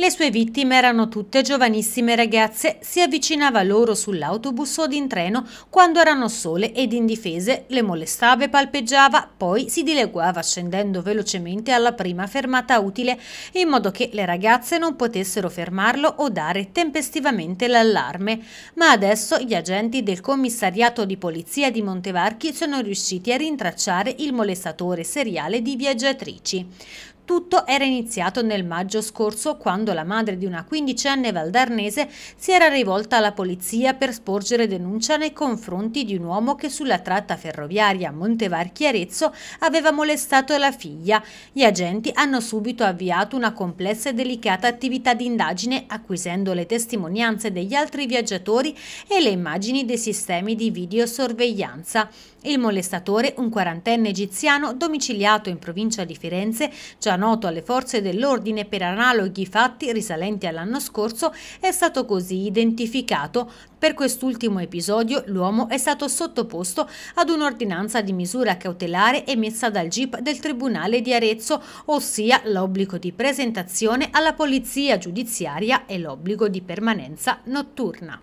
Le sue vittime erano tutte giovanissime ragazze, si avvicinava loro sull'autobus o in treno quando erano sole ed indifese, le molestava e palpeggiava, poi si dileguava scendendo velocemente alla prima fermata utile in modo che le ragazze non potessero fermarlo o dare tempestivamente l'allarme. Ma adesso gli agenti del commissariato di polizia di Montevarchi sono riusciti a rintracciare il molestatore seriale di viaggiatrici. Tutto era iniziato nel maggio scorso quando la madre di una quindicenne valdarnese si era rivolta alla polizia per sporgere denuncia nei confronti di un uomo che sulla tratta ferroviaria Montevarchi-Arezzo aveva molestato la figlia. Gli agenti hanno subito avviato una complessa e delicata attività di indagine acquisendo le testimonianze degli altri viaggiatori e le immagini dei sistemi di videosorveglianza. Il molestatore, un quarantenne egiziano domiciliato in provincia di Firenze, già noto alle forze dell'ordine per analoghi fatti risalenti all'anno scorso, è stato così identificato. Per quest'ultimo episodio l'uomo è stato sottoposto ad un'ordinanza di misura cautelare emessa dal GIP del Tribunale di Arezzo, ossia l'obbligo di presentazione alla polizia giudiziaria e l'obbligo di permanenza notturna.